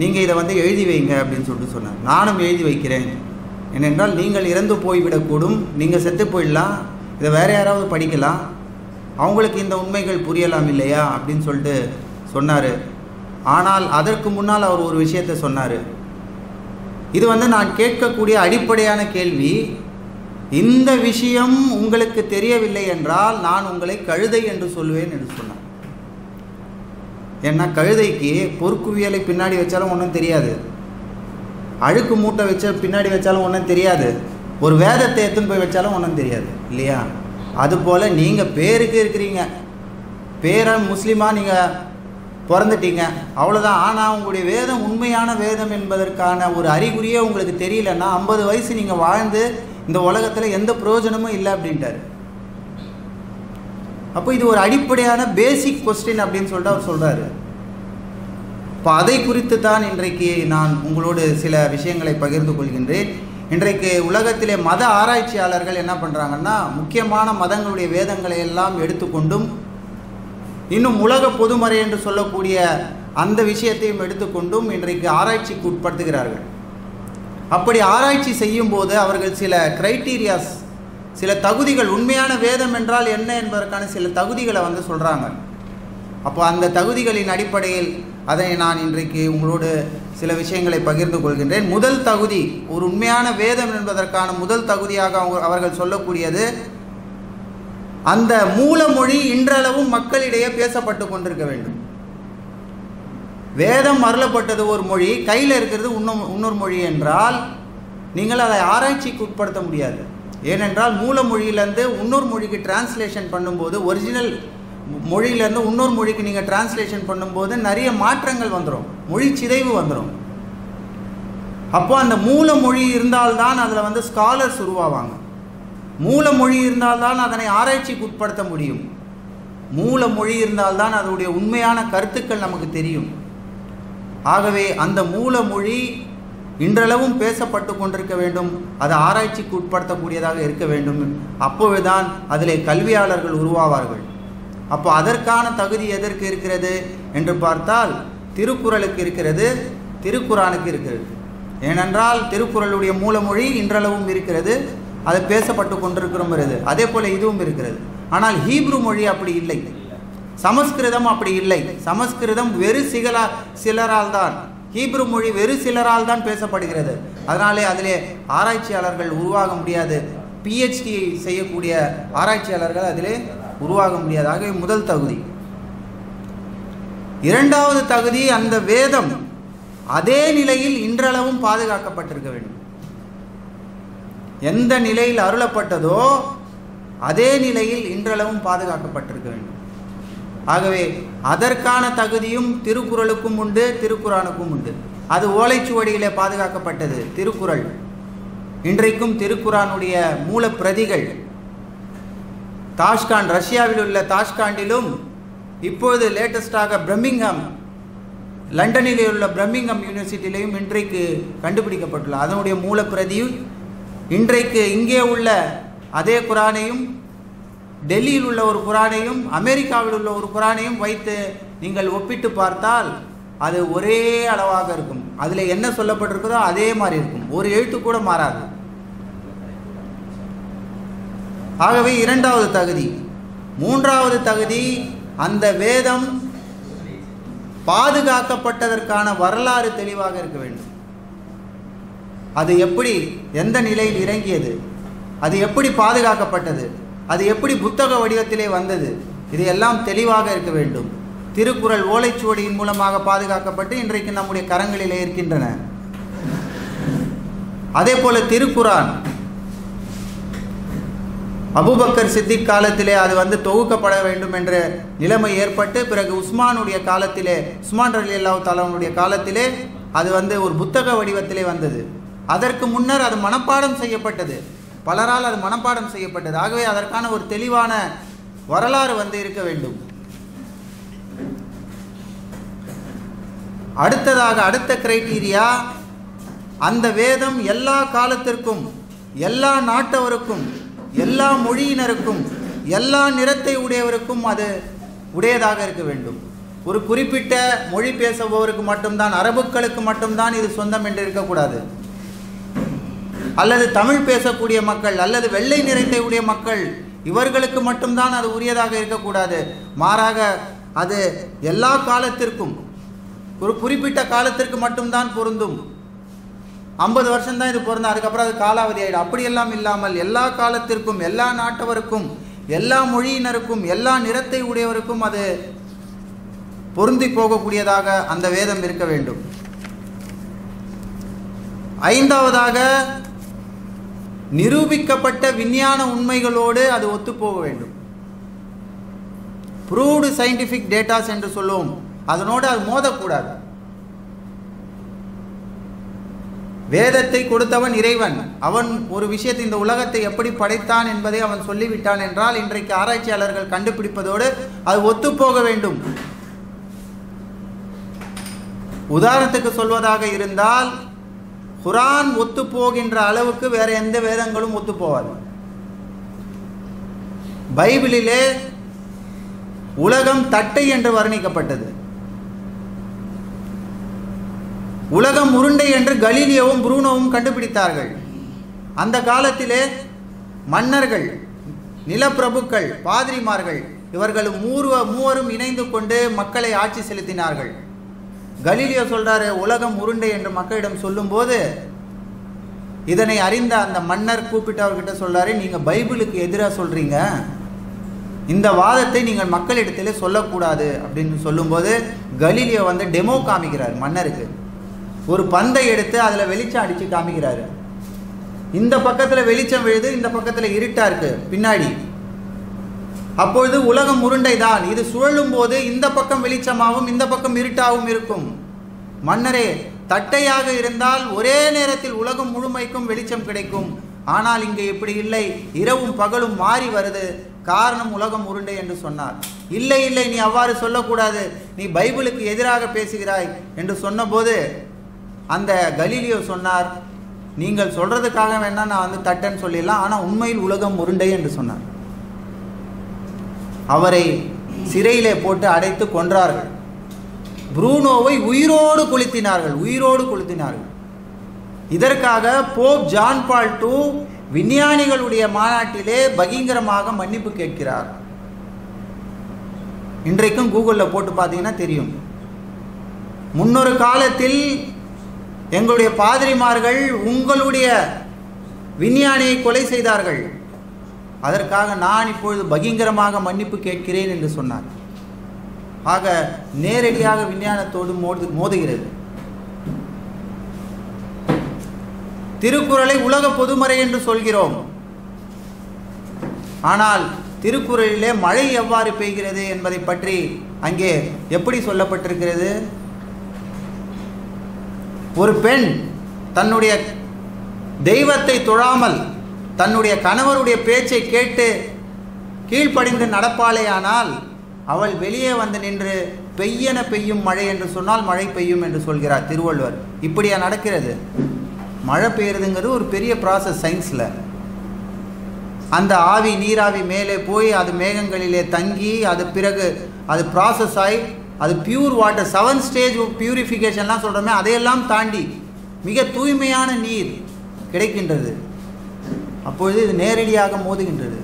நீங்கள் இதை வந்து எழுதி வைங்க அப்படின்னு சொல்லிட்டு சொன்னார். நானும் எழுதி வைக்கிறேன். ஏனென்றால் நீங்கள் இறந்து போய்விடக்கூடும். நீங்கள் செத்து போயிடலாம். இதை வேறு யாராவது படிக்கலாம். அவங்களுக்கு இந்த உண்மைகள் புரியலாம் இல்லையா? அப்படின்னு சொல்லிட்டு சொன்னார். ஆனால் அதற்கு முன்னால் அவர் ஒரு விஷயத்தை சொன்னார். இது வந்து நான் கேட்கக்கூடிய அடிப்படையான கேள்வி. இந்த விஷயம் உங்களுக்கு தெரியவில்லை என்றால் நான் உங்களை கழுதை என்று சொல்வேன் என்று சொன்னார். ஏன்னா கழுதைக்கு பொறுக்குவியலை பின்னாடி வச்சாலும் ஒன்றும் தெரியாது. அழுக்கு மூட்டை வச்ச பின்னாடி வச்சாலும் ஒன்றும் தெரியாது. ஒரு வேதத்தை எடுத்துன்னு போய் வச்சாலும் ஒன்றும் தெரியாது. இல்லையா? அதுபோல் நீங்கள் பேருக்கு இருக்கிறீங்க. பேரை முஸ்லீமாக நீங்கள் பிறந்துட்டீங்க. அவ்வளோதான் ஆனால் உங்களுடைய வேதம் உண்மையான வேதம் என்பதற்கான ஒரு அறிகுறியே உங்களுக்கு தெரியலன்னா ஐம்பது வயசு நீங்கள் வாழ்ந்து இந்த உலகத்தில் எந்த பிரயோஜனமும் இல்லை அப்படின்ட்டார். அப்போ இது ஒரு அடிப்படையான பேசிக் கொஸ்டின் அப்படின்னு சொல்லிட்டு அவர் சொல்கிறாரு இப்போ அதை குறித்து தான் இன்றைக்கு நான் உங்களோடு சில விஷயங்களை பகிர்ந்து கொள்கின்றேன். இன்றைக்கு உலகத்திலே மத ஆராய்ச்சியாளர்கள் என்ன பண்ணுறாங்கன்னா முக்கியமான மதங்களுடைய வேதங்களை எல்லாம் எடுத்துக்கொண்டும் இன்னும் உலக பொதுமறை என்று சொல்லக்கூடிய அந்த விஷயத்தையும் எடுத்துக்கொண்டும் இன்றைக்கு ஆராய்ச்சிக்கு உட்படுத்துகிறார்கள். அப்படி ஆராய்ச்சி செய்யும்போது அவர்கள் சில க்ரைட்டீரியாஸ் சில தகுதிகள் உண்மையான வேதம் என்றால் என்ன என்பதற்கான சில தகுதிகளை வந்து சொல்கிறாங்க அப்போ அந்த தகுதிகளின் அடிப்படையில் அதை நான் இன்றைக்கு உங்களோடு சில விஷயங்களை பகிர்ந்து கொள்கின்றேன். முதல் தகுதி ஒரு உண்மையான வேதம் என்பதற்கான முதல் தகுதியாக அவங்க அவர்கள் சொல்லக்கூடியது அந்த மூலமொழி இன்றளவும் மக்களிடையே பேசப்பட்டு கொண்டிருக்க வேண்டும். வேதம் அருளப்பட்டது ஒரு மொழி கையில் இருக்கிறது இன்னும் இன்னொரு மொழி என்றால் நீங்கள் அதை ஆராய்ச்சிக்கு உட்படுத்த முடியாது. ஏனென்றால் மூல மொழியிலேருந்து இன்னொரு மொழிக்கு டிரான்ஸ்லேஷன் பண்ணும்போது ஒரிஜினல் மொழியிலேருந்து இன்னொரு மொழிக்கு நீங்கள் டிரான்ஸ்லேஷன் பண்ணும்போது நிறைய மாற்றங்கள் வந்துடும் மொழி சிதைவு வந்துடும் அப்போ அந்த மூல மொழி இருந்தால்தான் அதில் வந்து ஸ்காலர்ஸ் உருவாவாங்க. மூல மொழி இருந்தால்தான் அதனை ஆராய்ச்சிக்கு உட்படுத்த முடியும். மூல மொழி இருந்தால்தான் அதனுடைய உண்மையான கருத்துக்கள் நமக்கு தெரியும். ஆகவே அந்த மூல மொழி இன்றளவும் பேசப்பட்டு கொண்டிருக்க வேண்டும். அது ஆராய்ச்சிக்கு உட்படுத்தக்கூடியதாக இருக்க வேண்டும். அப்போதுதான் அதிலே கல்வியாளர்கள் உருவாவார்கள். அப்போ அதற்கான தகுதி எதற்கு இருக்கிறது என்று பார்த்தால் திருக்குறளுக்கு இருக்கிறது திருக்குறானுக்கு இருக்கிறது. ஏனென்றால் திருக்குறளுடைய மூலமொழி இன்றளவும் இருக்கிறது அது பேசப்பட்டு கொண்டிருக்கிறோங்கிறது அதே போல் இதுவும் இருக்கிறது. ஆனால் ஹீப்ரு மொழி அப்படி இல்லை. சமஸ்கிருதம் அப்படி இல்லை. சமஸ்கிருதம் வெறு சிகலா சிலரால் தான் ஹீப்ரு மொழி வெறு சிலரால் தான் பேசப்படுகிறது. அதனாலே அதிலே ஆராய்ச்சியாளர்கள் உருவாக முடியாது. பிஹெச்டி செய்யக்கூடிய ஆராய்ச்சியாளர்கள் அதிலே உருவாக முடியாது. ஆகவே முதல் தகுதி. இரண்டாவது தகுதி அந்த வேதம் அதே நிலையில் இன்றளவும் பாதுகாக்கப்பட்டிருக்க வேண்டும். எந்த நிலையில் அருளப்பட்டதோ அதே நிலையில் இன்றளவும் பாதுகாக்கப்பட்டிருக்க வேண்டும். ஆகவே அதற்கான தகுதியும் திருக்குறளுக்கும் உண்டு திருக்குறானுக்கும் உண்டு. அது ஓலைச்சுவடியிலே பாதுகாக்கப்பட்டது திருக்குறள். இன்றைக்கும் திருக்குறானுடைய மூல பிரதிகள் தாஷ்காண்ட் ரஷ்யாவில் உள்ள தாஷ்காண்டிலும் இப்பொழுது லேட்டஸ்டாக பிரமிங்ஹாம் லண்டனிலே உள்ள பிரமிங்ஹாம் யூனிவர்சிட்டியிலையும் இன்றைக்கு கண்டுபிடிக்கப்பட்டுள்ள அதனுடைய மூலப்பிரதியும் இன்றைக்கு இங்கே உள்ள அதே குரானையும் டெல்லியில் உள்ள ஒரு குரானையும் அமெரிக்காவில் உள்ள ஒரு குரானையும் வைத்து நீங்கள் ஒப்பிட்டு பார்த்தால் அது ஒரே அளவாக இருக்கும். அதில் என்ன சொல்லப்பட்டிருக்குதோ அதே மாதிரி இருக்கும். ஒரு எழுத்து கூட மாறாது. ஆகவே இரண்டாவது தகுதி. மூன்றாவது தகுதி அந்த வேதம் பாதுகாக்கப்பட்டதற்கான வரலாறு தெளிவாக இருக்க வேண்டும். அது எப்படி எந்த நிலையில் இறங்கியது அது எப்படி பாதுகாக்கப்பட்டது அது எப்படி புத்தக வடிவத்திலே வந்தது? இது எல்லாம் தெளிவாக இருக்க வேண்டும். திருக்குறள் ஓலைச்சுவடியின் மூலமாக பாதுகாக்கப்பட்டு இன்றைக்கு நம்முடைய கரங்களிலே இருக்கின்றன. அதே போல திருக்குரான் அபுபக்கர் சித்திக் காலத்திலே அது வந்து தொகுக்கப்பட வேண்டும் என்ற நிலைமை ஏற்பட்டு பிறகு உஸ்மானுடைய காலத்திலே உஸ்மான் அலி அல்லா தாலாவுடைய காலத்திலே அது வந்து ஒரு புத்தக வடிவத்திலே வந்தது. அதற்கு முன்னர் அது மனப்பாடம் செய்யப்பட்டது. பலரால் அது மனப்பாடம் செய்யப்பட்டது. ஆகவே அதற்கான ஒரு தெளிவான வரலாறு வந்து இருக்க வேண்டும். அடுத்ததாக அடுத்த கிரைட்டீரியா அந்த வேதம் எல்லா காலத்திற்கும் எல்லா நாட்டவருக்கும் எல்லா மொழியினருக்கும் எல்லா நிறத்தை உடையவருக்கும் அது உடையதாக இருக்க வேண்டும். ஒரு குறிப்பிட்ட மொழி பேசுபவருக்கு மட்டும்தான் அரபுக்களுக்கு மட்டும்தான் இது சொந்தம் என்று இருக்கக்கூடாது. அல்லது தமிழ் பேசக்கூடிய மக்கள் அல்லது வெள்ளை நிறத்தை உடைய மக்கள் இவர்களுக்கு மட்டும்தான் அது உரியதாக இருக்கக்கூடாது. மாறாக அது எல்லா காலத்திற்கும் ஒரு குறிப்பிட்ட காலத்திற்கு மட்டும்தான் பொருந்தும். ஐம்பது வருஷம்தான் இது பொருந்தும் அதுக்கப்புறம் அது காலாவதி ஆகிடும் அப்படியெல்லாம் இல்லாமல் எல்லா காலத்திற்கும் எல்லா நாட்டவருக்கும் எல்லா மொழியினருக்கும் எல்லா நிறத்தை உடையவருக்கும் அது பொருந்தி போகக்கூடியதாக அந்த வேதம் இருக்க வேண்டும். ஐந்தாவதாக நிரூபிக்கப்பட்ட விஞ்ஞான உண்மைகளோடு அது ஒத்துப்போக வேண்டும். ப்ரூவ்டு சயின்டிஃபிக் டேட்டாஸ் என்று சொல்லுவோம் அதனோடு அது மோதக்கூடாது. வேதத்தை கொடுத்தவன் இறைவன். அவன் ஒரு விஷயத்தை இந்த உலகத்தை எப்படி படைத்தான் என்பதை அவன் சொல்லிவிட்டான் என்றால் இன்றைக்கு ஆராய்ச்சியாளர்கள் கண்டுபிடிப்பதோடு அது ஒத்துப்போக வேண்டும். உதாரணத்துக்கு சொல்வதாக இருந்தால் குரான் ஒத்து போகின்ற அளவுக்கு வேற எந்த வேதங்களும் ஒத்து போவாது பைபிளிலே உலகம் தட்டை என்று வர்ணிக்கப்பட்டது. உலகம் உருண்டை என்று கலீலியோவும் புரூனோவும் கண்டுபிடித்தார்கள். அந்த காலத்திலே மன்னர்கள் நிலப்பிரபுக்கள் பாதிரிமார்கள் இவர்கள் மூர்வ மூவரும் இணைந்து கொண்டு மக்களை ஆட்சி செலுத்தினார்கள். கலீலியோ சொல்றாரு உலகம் உருண்டை என்று மக்களிடம் சொல்லும்போது இதனை அறிந்த அந்த மன்னர் கூப்பிட்டு அவர்கிட்ட சொல்றாரு நீங்க பைபிளுக்கு எதிராக சொல்றீங்க. இந்த வாதத்தை நீங்கள் மக்களிடத்திலே சொல்லக்கூடாது. அப்படின்னு சொல்லும்போது கலீலியோ வந்து டெமோ காமிக்கிறார் மன்னருக்கு. ஒரு பந்தை எடுத்து அதில் வெளிச்சம் அடித்து காமிக்கிறாரு. இந்த பக்கத்தில் வெளிச்சம் விழுது இந்த பக்கத்தில் இருட்டாக இருக்குது பின்னாடி. அப்பொழுது உலகம் உருண்டை தான் இது சுழலும் போது இந்த பக்கம் வெளிச்சமாகவும் இந்த பக்கம் இருட்டாகவும் இருக்கும். மன்னரே தட்டையாக இருந்தால் ஒரே நேரத்தில் உலகம் முழுமைக்கும் வெளிச்சம் கிடைக்கும். ஆனால் இங்கே இப்படி இல்லை. இரவும் பகலும் மாறி வருது. காரணம் உலகம் உருண்டை என்று சொன்னார். இல்லை இல்லை நீ அவ்வாறு சொல்லக்கூடாது. நீ பைபிளுக்கு எதிராக பேசுகிறாய் என்று சொன்னபோது அந்த கலீலியோ சொன்னார் நீங்கள் சொல்றதுக்காக வேணா நான் வந்து தட்டேன்னு சொல்லிடலாம். ஆனால் உண்மையில் உலகம் உருண்டை என்று சொன்னார். அவரை சிறையிலே போட்டு அடைத்து கொன்றார்கள். புரூனோவை உயிரோடு கொளுத்தினார்கள் உயிரோடு கொளுத்தினார்கள். இதற்காக போப் ஜான் பால் டூ விஞ்ஞானிகளுடைய மாநாட்டிலே பகிங்கரமாக மன்னிப்பு கேட்கிறார். இன்றைக்கும் கூகுளில் போட்டு பார்த்தீங்கன்னா தெரியும். முன்னொரு காலத்தில் எங்களுடைய பாதிரிமார்கள் உங்களுடைய விஞ்ஞானியை கொலை செய்தார்கள். அதற்காக நான் இப்பொழுது பகிங்கரமாக மன்னிப்பு கேட்கிறேன் என்று சொன்னார். ஆக நேரடியாக விஞ்ஞானத்தோடு மோது மோதுகிறது. திருக்குறளை உலக பொதுமறை என்று சொல்கிறோம். ஆனால் திருக்குறளிலே மழை எவ்வாறு பெய்கிறது என்பதை பற்றி அங்கே எப்படி சொல்லப்பட்டிருக்கிறது? ஒரு பெண் தன்னுடைய தெய்வத்தை தொழாமல் தன்னுடைய கணவருடைய பேச்சை கேட்டு கீழ்ப்படிந்து நடப்பாளேயானால் அவள் வெளியே வந்து நின்று பெய்யென பெய்யும் மழை என்று சொன்னால் மழை பெய்யும் என்று சொல்கிறார் திருவள்ளுவர். இப்படியா நடக்கிறது? மழை பெய்யுறதுங்கிறது ஒரு பெரிய ப்ராசஸ் சயின்ஸில் அந்த ஆவி நீராவி மேலே போய் அது மேகங்களிலே தங்கி அது பிறகு அது ப்ராசஸ் ஆகி அது பியூர் வாட்டர் செவன் ஸ்டேஜ் பியூரிஃபிகேஷன்லாம் சொல்கிறோமே அதையெல்லாம் தாண்டி மிக தூய்மையான நீர் கிடைக்கின்றது. அப்பொழுது இது நேரடியாக மோதுகின்றது.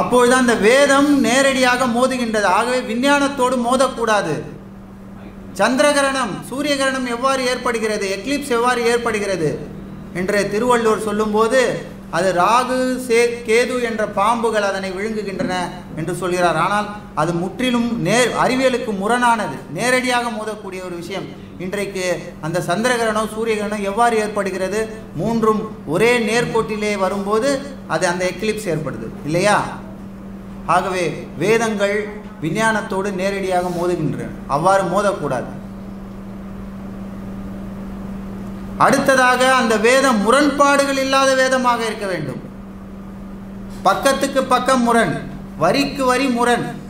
அப்பொழுது அந்த வேதம் நேரடியாக மோதுகின்றது. ஆகவே விஞ்ஞானத்தோடு மோதக்கூடாது. சந்திரகிரணம் சூரிய கிரணம் எவ்வாறு ஏற்படுகிறது? எக்லிப்ஸ் எவ்வாறு ஏற்படுகிறது? என்று திருவள்ளுவர் சொல்லும்போது அது ராகு சே கேது என்ற பாம்புகள் அதனை விழுங்குகின்றன என்று சொல்கிறார். ஆனால் அது முற்றிலும் நேர் அறிவியலுக்கு முரணானது. நேரடியாக மோதக்கூடிய ஒரு விஷயம். இன்றைக்கு அந்த சந்திரகிரகணம் சூரிய கிரகணம் எவ்வாறு ஏற்படுகிறது? மூன்றும் ஒரே நேர்கோட்டிலே வரும்போது அது அந்த எக்லிப்ஸ் ஏற்படுது. இல்லையா? ஆகவே வேதங்கள் விஞ்ஞானத்தோடு நேரடியாக மோதுகின்றன. அவ்வாறு மோதக்கூடாது. அடுத்ததாக அந்த வேதம் முரண்பாடுகள் இல்லாத வேதமாக இருக்க வேண்டும். பக்கத்துக்கு பக்கம் முரண் வரிக்கு வரி முரண்.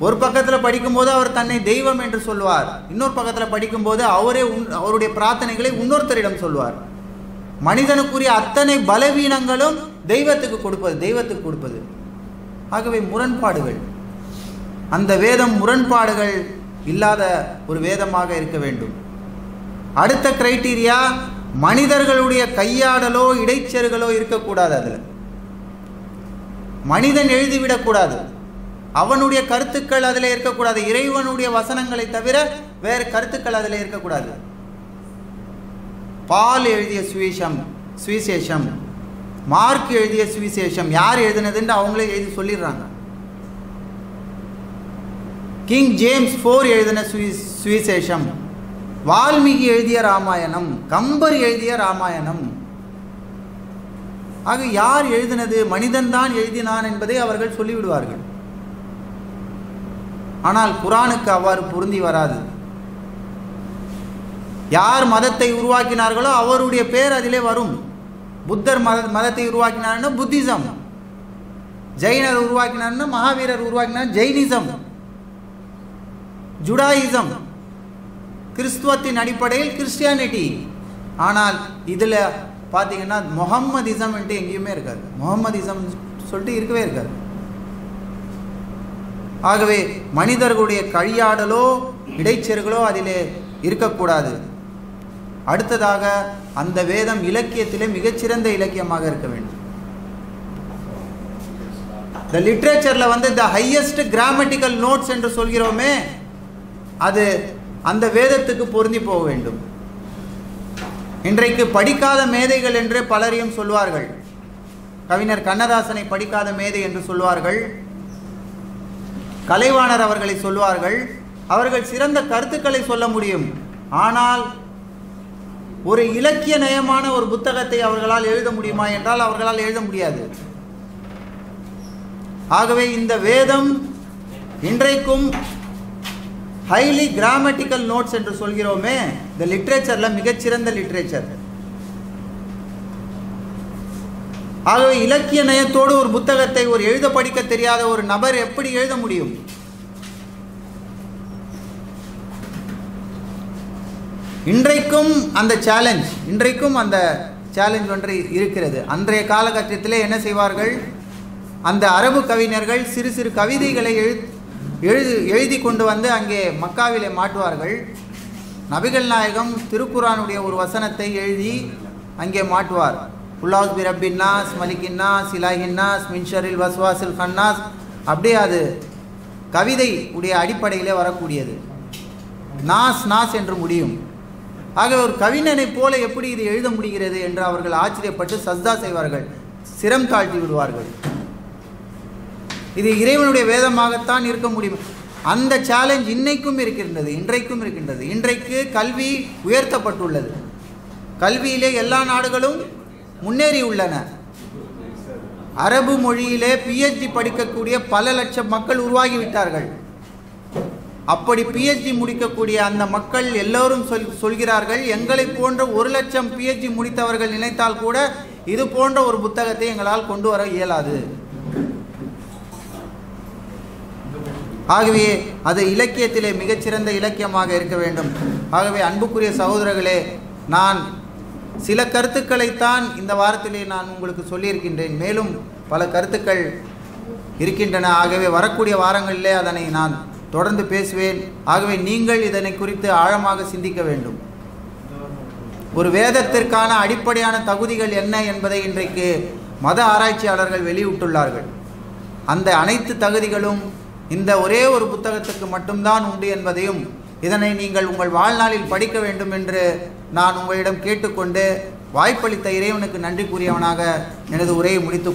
ஒரு பக்கத்தில் படிக்கும்போது அவர் தன்னை தெய்வம் என்று சொல்வார் இன்னொரு பக்கத்தில் படிக்கும்போது அவரே உன் அவருடைய பிரார்த்தனைகளை இன்னொருத்தரிடம் சொல்வார் மனிதனுக்குரிய அத்தனை பலவீனங்களும் தெய்வத்துக்கு கொடுப்பது தெய்வத்துக்கு கொடுப்பது. ஆகவே முரண்பாடுகள். அந்த வேதம் முரண்பாடுகள் இல்லாத ஒரு வேதமாக இருக்க வேண்டும். அடுத்த கிரைட்டீரியா மனிதர்களுடைய கையாடலோ இடைச்செருகளோ இருக்கக்கூடாது அதில். மனிதன் எழுதிவிடக்கூடாது. அவனுடைய கருத்துக்கள் அதில் இருக்கக்கூடாது. இறைவனுடைய வசனங்களை தவிர வேறு கருத்துக்கள் அதில் இருக்கக்கூடாது. பால் எழுதிய சுவிசேஷம் சுவிசேஷம். மார்க் எழுதிய சுவிசேஷம். யார் எழுதினதுன்னு அவங்களே எழுதி சொல்லிடுறாங்க. கிங் ஜேம்ஸ் ஃபோர் எழுதின சுவி சுவிசேஷம். வால்மீகி எழுதிய ராமாயணம். கம்பர் எழுதிய ராமாயணம். ஆக யார் எழுதினது? மனிதன்தான் எழுதினான் என்பதை அவர்கள் சொல்லிவிடுவார்கள். ஆனால் குரானுக்கு அவ்வாறு பொருந்தி வராது. யார் மதத்தை உருவாக்கினார்களோ அவருடைய பேர் அதிலே வரும். புத்தர் மத மதத்தை உருவாக்கினார்னா புத்திசம். ஜெயினர் உருவாக்கினார்னா மகாவீரர் உருவாக்கினார் ஜெயினிசம் ஜுடாயிசம். கிறிஸ்துவத்தின் அடிப்படையில் கிறிஸ்டியானிட்டி. ஆனால் இதில் பார்த்தீங்கன்னா முகம்மதிசம் எங்கேயுமே இருக்காது. முகம்மதிசம் சொல்லிட்டு இருக்கவே இருக்காது. ஆகவே மனிதர்களுடைய கழியாடலோ இடைச்செருகளோ அதிலே இருக்கக்கூடாது. அடுத்ததாக அந்த வேதம் இலக்கியத்திலே மிகச்சிறந்த இலக்கியமாக இருக்க வேண்டும். த லிட்ரேச்சரில் வந்து த ஹையஸ்ட் கிராமட்டிக்கல் நோட்ஸ் என்று சொல்கிறோமே அது அந்த வேதத்துக்கு பொருந்தி போக வேண்டும். இன்றைக்கு படிக்காத மேதைகள் என்று பலரையும் சொல்வார்கள். கவிஞர் கண்ணதாசனை படிக்காத மேதை என்று சொல்வார்கள். கலைவாணர் அவர்களை சொல்வார்கள் அவர்கள் சிறந்த கருத்துக்களை சொல்ல முடியும். ஆனால் ஒரு இலக்கிய நயமான ஒரு புத்தகத்தை அவர்களால் எழுத முடியுமா என்றால் அவர்களால் எழுத முடியாது. ஆகவே இந்த வேதம் இன்றைக்கும் ஹைலி கிராமட்டிக்கல் நோட்ஸ் என்று சொல்கிறோமே இந்த லிட்ரேச்சரில் மிகச்சிறந்த லிட்ரேச்சர் ஆகவே இலக்கிய நயத்தோடு ஒரு புத்தகத்தை ஒரு எழுத படிக்க தெரியாத ஒரு நபர் எப்படி எழுத முடியும்? இன்றைக்கும் அந்த சேலஞ்ச் இன்றைக்கும் அந்த சேலஞ்ச் ஒன்று இருக்கிறது. அன்றைய காலகட்டத்திலே என்ன செய்வார்கள்? அந்த அரபு கவிஞர்கள் சிறு சிறு கவிதைகளை எழு எழுது எழுதி கொண்டு வந்து அங்கே மக்காவிலே மாட்டுவார்கள். நபிகள் நாயகம் திருக்குறானுடைய ஒரு வசனத்தை எழுதி அங்கே மாட்டுவார். உல்லாஸ் பிரபின்னாஸ் மலிகின்னாஸ் இலாஹின்னாஸ் மின்ஷரில் வஸ்வாசில் கன்னாஸ். அப்படியே அது கவிதை உடைய அடிப்படையிலே வரக்கூடியது. நாஸ் நாஸ் என்று முடியும். ஆக ஒரு கவிஞனைப் போல எப்படி இது எழுத முடிகிறது என்று அவர்கள் ஆச்சரியப்பட்டு சஸ்தா செய்வார்கள். சிரம் தாழ்த்தி விடுவார்கள். இது இறைவனுடைய வேதமாகத்தான் இருக்க முடியும். அந்த சேலஞ்ச் இன்னைக்கும் இருக்கின்றது இன்றைக்கும் இருக்கின்றது. இன்றைக்கு கல்வி உயர்த்தப்பட்டுள்ளது. கல்வியிலே எல்லா நாடுகளும் முன்னேறி உள்ளன அரபு மொழியிலே பிஹெச்டி படிக்கக்கூடிய பல லட்சம் மக்கள் உருவாகிவிட்டார்கள். அப்படி பிஹெச்டி முடிக்கக்கூடிய அந்த மக்கள் எல்லோரும் சொல் சொல்கிறார்கள் எங்களை போன்ற ஒரு லட்சம் பிஹெச்டி முடித்தவர்கள் நினைத்தால் கூட இது போன்ற ஒரு புத்தகத்தை எங்களால் கொண்டு வர இயலாது. ஆகவே அது இலக்கியத்திலே மிகச்சிறந்த இலக்கியமாக இருக்க வேண்டும். ஆகவே அன்புக்குரிய சகோதரர்களே நான் சில கருத்துக்களைத்தான் இந்த வாரத்திலே நான் உங்களுக்கு சொல்லியிருக்கின்றேன். மேலும் பல கருத்துக்கள் இருக்கின்றன. ஆகவே வரக்கூடிய வாரங்களிலே அதனை நான் தொடர்ந்து பேசுவேன். ஆகவே நீங்கள் இதனை குறித்து ஆழமாக சிந்திக்க வேண்டும். ஒரு வேதத்திற்கான அடிப்படையான தகுதிகள் என்ன என்பதை இன்றைக்கு மத ஆராய்ச்சியாளர்கள் வெளியிட்டுள்ளார்கள். அந்த அனைத்து தகுதிகளும் இந்த ஒரே ஒரு புத்தகத்துக்கு மட்டும்தான் உண்டு என்பதையும் இதனை நீங்கள் உங்கள் வாழ்நாளில் படிக்க வேண்டும் என்று நான் உங்களிடம் கேட்டுக்கொண்டு வாய்ப்பளித்த இறைவனுக்கு நன்றி கூறியவனாக எனது உரையை முடித்துக்